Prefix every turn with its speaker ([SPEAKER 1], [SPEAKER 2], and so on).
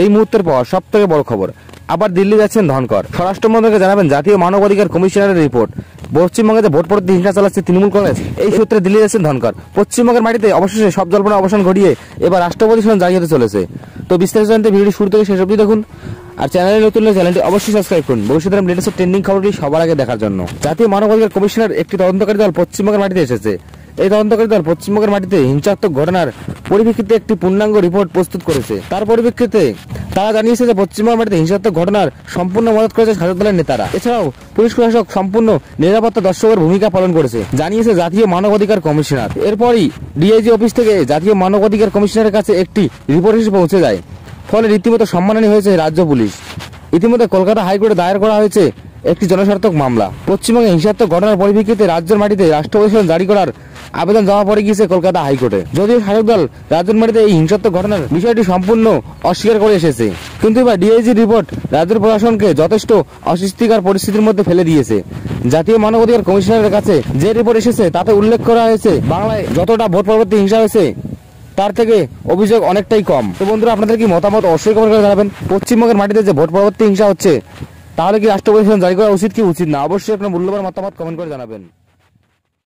[SPEAKER 1] এই মুহূর্তের পর সব থেকে বড় খবর, আবার দিল্লি যাচ্ছেন ধনকর। স্বরাষ্ট্রমন্ত্রীকে জানাবেন জাতীয় মানবাধিকার কমিশনারের রিপোর্ট। পশ্চিমবঙ্গে ভোট পড়তে হিংসা চালাচ্ছে তৃণমূল কংগ্রেস। এই সূত্রে দিল্লি যাচ্ছেন ধনকর। পশ্চিমবঙ্গের মাটিতে অবশেষে সব জল্পনা অবসান ঘটিয়ে এবার রাষ্ট্রপতি শাসন জারি হতে চলেছে। তো বিস্তারিত জানতে ভিডিওটি শুরু থেকে শেষ অবধি দেখুন। আর চ্যানেলে নতুন চ্যানেলটি অবশ্যই সাবস্ক্রাইব করুন। ভবিষ্যতের লেটেস্ট ট্রেন্ডিং খবরটি সবার আগে দেখার জন্য। জাতীয় মানবাধিকার কমিশনার একটি তদন্তকারী দল পশ্চিমবঙ্গের মাটিতে এসেছে। এই তদন্তকারী দল পশ্চিমবঙ্গের মাটিতে হিংসাত্মক ঘটনার পরিপ্রেক্ষিতে একটি পূর্ণাঙ্গ রিপোর্ট প্রস্তুত করেছে। তার পরিপ্রেক্ষিতে তারা জানিয়েছে যে পশ্চিমবঙ্গের মাটিতে হিংসাত্মক ঘটনার সম্পূর্ণ মদত করেছে শাসক দলের নেতারা। এছাড়াও পুলিশ প্রশাসক সম্পূর্ণ নিরাপত্তা দর্শকের ভূমিকা পালন করেছে। জানিয়েছে জাতীয় মানবাধিকার কমিশনার। এরপরই ডিআইজি অফিস থেকে জাতীয় মানবাধিকার কমিশনারের কাছে একটি রিপোর্ট এসে পৌঁছে যায়। ফলে রীতিমতো সম্মানহানি হয়েছে রাজ্য পুলিশ। ইতিমধ্যে কলকাতা হাইকোর্টে দায়ের করা হয়েছে একটি জনস্বার্থক মামলা। পশ্চিমবঙ্গে হিংসাত্মক ঘটনার পরিপ্রেক্ষিতে রাজ্যের মাটিতে রাষ্ট্রপতি জারি করার আবেদন জমা পড়ে গিয়েছে কলকাতা হাইকোর্টে। যদিও শাসক দল রাজ্যের মাটিতে এই হিংসাত্মক ঘটনার বিষয়টি সম্পূর্ণ অস্বীকার করে এসেছে। কিন্তু এবার ডিআইজি রিপোর্ট রাজ্যের প্রশাসনকে যথেষ্ট অস্বস্তিকর পরিস্থিতির মধ্যে ফেলে দিয়েছে। জাতীয় মানবাধিকার কমিশনারের কাছে যে রিপোর্ট এসেছে তাতে উল্লেখ করা হয়েছে, বাংলায় যতটা ভোট পরবর্তী হিংসা হয়েছে, তার থেকে অভিযোগ অনেকটাই কম। তো বন্ধুরা, আপনাদের কি মতামত? অবশ্যই কমেন্ট করে জানাবেন। পশ্চিমবঙ্গের মাটিতে যে ভোট পরবর্তী হিংসা হচ্ছে তাহলে কি রাষ্ট্রপতি জারি করা উচিত কি উচিত না? অবশ্যই আপনার মূল্যবান মতামত কমেন্ট করে জানাবেন।